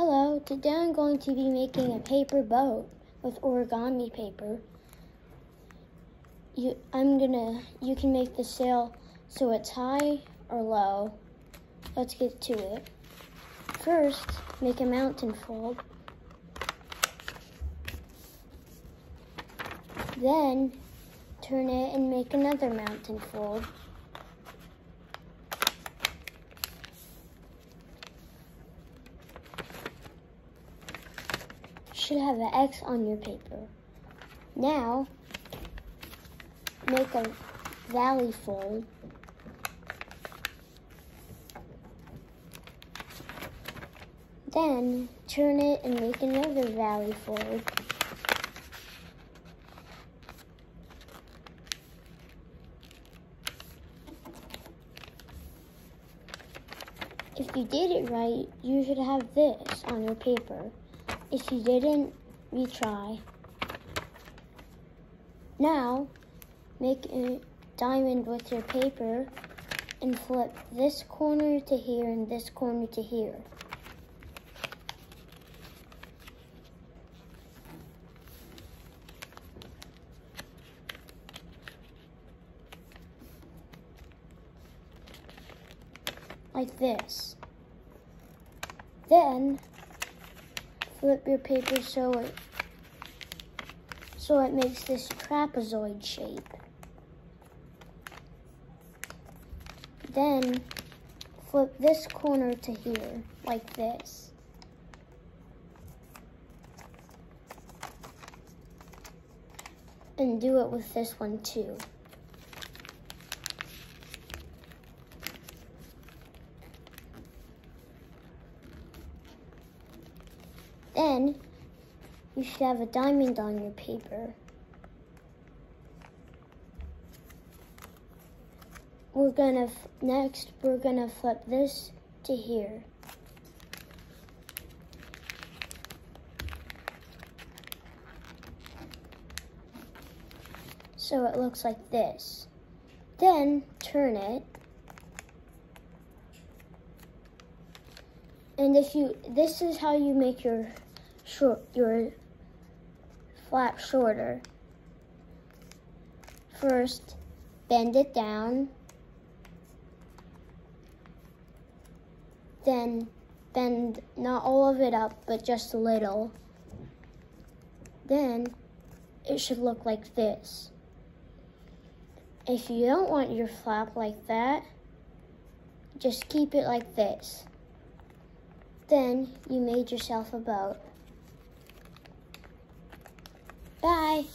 Hello, today I'm going to be making a paper boat with origami paper. You, I'm gonna, you can make the sail so it's high or low. Let's get to it. First, make a mountain fold. Then, turn it and make another mountain fold. Should have an X on your paper. Now, make a valley fold. Then, turn it and make another valley fold. If you did it right, you should have this on your paper. If you didn't, retry. Now, make a diamond with your paper and flip this corner to here and this corner to here. Like this. Then, flip your paper so it so it makes this trapezoid shape. Then flip this corner to here, like this. And do it with this one too. Then you should have a diamond on your paper. We're gonna, next, we're gonna flip this to here. So it looks like this. Then turn it And if you, this is how you make your short, your flap shorter. First, bend it down. Then bend not all of it up, but just a little. Then it should look like this. If you don't want your flap like that, just keep it like this. Then you made yourself a boat. Bye.